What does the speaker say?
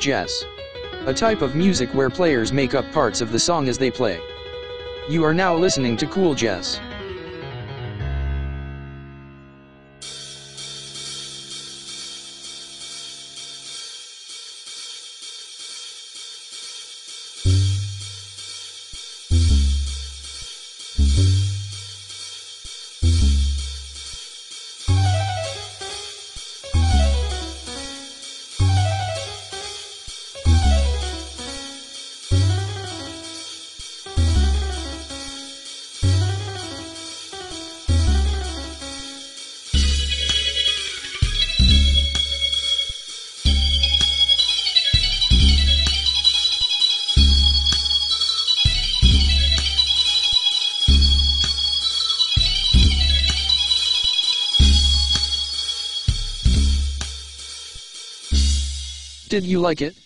jazz. A type of music where players make up parts of the song as they play. You are now listening to Cool Jazz. Did you like it?